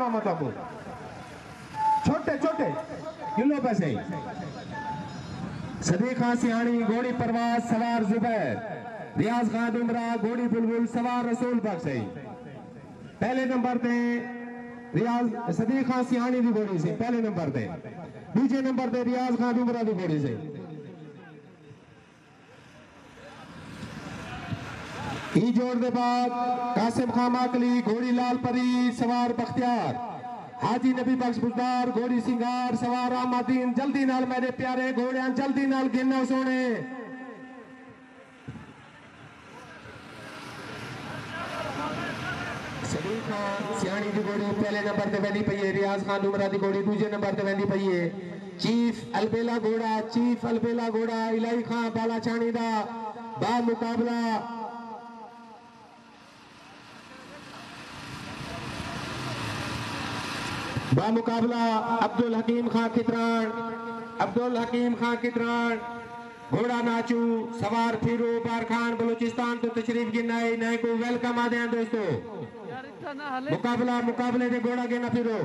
کروا تو چھوٹے چھوٹے کلو پیسے صدیق خان سیانی گوڑی پرواز، سوار زبیر۔ ریاض خان دمرا گوڑی بلبل، سوار رسول پاک پہلے نمبر تے ریاض، صدیق خان سیانی دی گوڑی سے۔ پہلے نمبر تے دوسرے نمبر تے ریاض خان دمرا دی گوڑی سے۔ ای جوڑ دے بعد قاسم خان ماکلی، گھوڑی لال پری، سوار بختیار۔ حاجی نبی بخش بزدار، گھوڑی سنگار، سوار آمدین جلدی نال میرے پیارے گھوڑیاں، جلدی نال گننا سونے۔ صدیق خان، سیانی دی گھوڑی پہلے نمبر تے ویندی پئی ہے، ریاض خان نمرہ دی گھوڑی دوسرے نمبر تے ویندی پئی ہے۔ چیف البیلا گھوڑا، چیف البیلا گھوڑا، الہی خان بالا چانی دا با مقابلہ۔ بامقابلہ عبدالحکیم خان کتران عبدالحکیم خان کتران گھوڑا ناچو، سوار پھیرو بارخان بلوچستان تو تشریف کی نائے نائے کو ویلکم آ دیں دوستو۔ مقابلہ، مقابلے دے گھوڑا گے نا پھیرو۔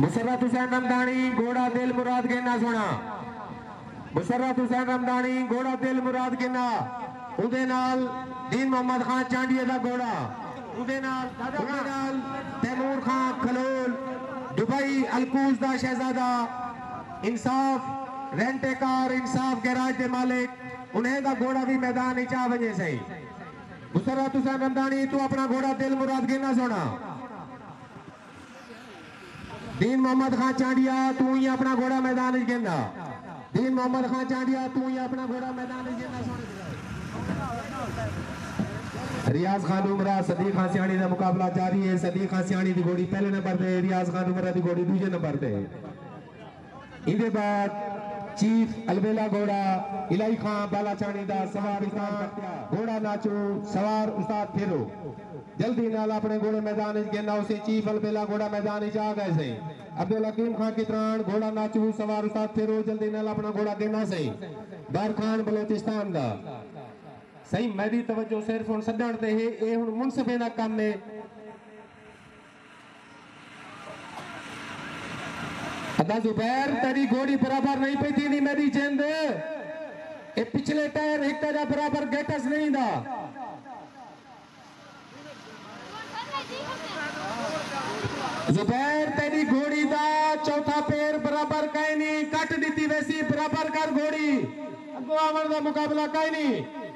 مسرات حسین رمدانی گھوڑا دل مراد گے نا سونا۔ مسرات حسین رمدانی گھوڑا دل مراد گے نا مسرات حسین رمدانی گھوڑا دل مراد گے نا محمد خان چانڈیے دا گھوڑا اندے نال اندے نال تیمور خان کھلول دبئی الکوز دا شہزادہ انصاف رینٹے کار انصاف گیراج دے مالک انہیں دا گھوڑا بھی میدان ہی چاہ وجہ سے مسرت حسین رمدانی تو اپنا گھوڑا دل مراد گینا سونا دین محمد خان چانڈیا تو ہی اپنا گھوڑا میدان گیندا دین محمد خان چانڈیا تو ہی اپنا گھوڑا میدان ریاض خان عمرہ، صدیق خان سیانی دا مقابلہ جاری ہے۔ صدیق خان سیانی دی گھوڑی پہلے نمبر تے، ریاض خان عمرہ دی گھوڑی دوسرے نمبر تے۔ اندے بعد چیف البیلا گھوڑا، الہی خان، بالا چانی دا سوار استاد گھوڑا ناچو، سوار استاد پھیرو جلدی نال اپنے گھوڑے میدان وچ گینا اسے چیف البیلا گھوڑا میدان وچ آ گئے سے۔ عبدالحکیم خان کتران گھوڑا ناچو، سوار استاد پھیرو جلدی نال اپنا گھوڑا گینا سے۔ بار خان بلوچستان دا۔ صحیح میری توجہ صرف ہن سڈن تے ہے اے ہن منصفے دا کم ہے ادا زبیر تیری گھوڑی برابر نہیں پی تھی نہیں میری جند اے پچھلے ٹائر ایک تیرا برابر گیٹس نہیں دا زبیر تیری گھوڑی دا چوتھا پیر برابر کہیں نہیں کٹ دیتی ویسی برابر کر گھوڑی اگو آمن دا مقابلہ کہیں نہیں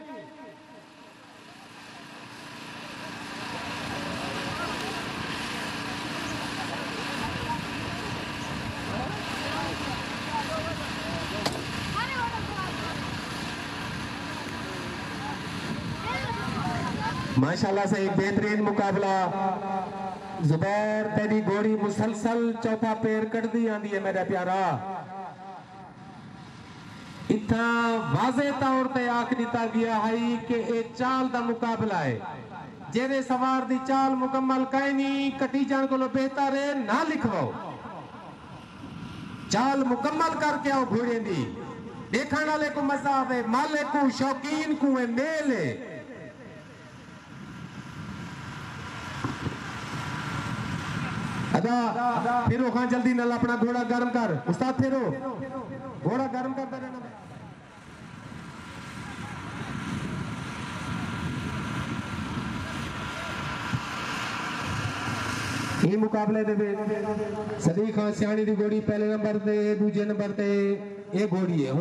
ماشاءاللہ سے ایک بہترین مقابلہ۔ زبیر تیری گھوڑی مسلسل چوتھا پیر کٹ دی آندی ہے میرا پیارا۔ اتنا واضح طور تے آکھ دیتا گیا ہے کہ ایک چال دا مقابلہ ہے۔ جیرے سوار دی چال مکمل کہیں نہیں کٹی جان کو لو بہتر ہے، نہ لکھواؤ۔ چال مکمل کر کے آؤ گھوڑے دی۔ دیکھانا والے کو مزہ آوے، مالے کو، شوقین کو ہے میل ہے ادا پھرو خان جلدی نال اپنا گھوڑا گرم کر استاد پھرو گھوڑا گرم کرتا رہنا یہ مقابلے دے صدیق خان سیانی دی گھوڑی پہلے نمبر تے دوجے نمبر تے یہ گھوڑی ہے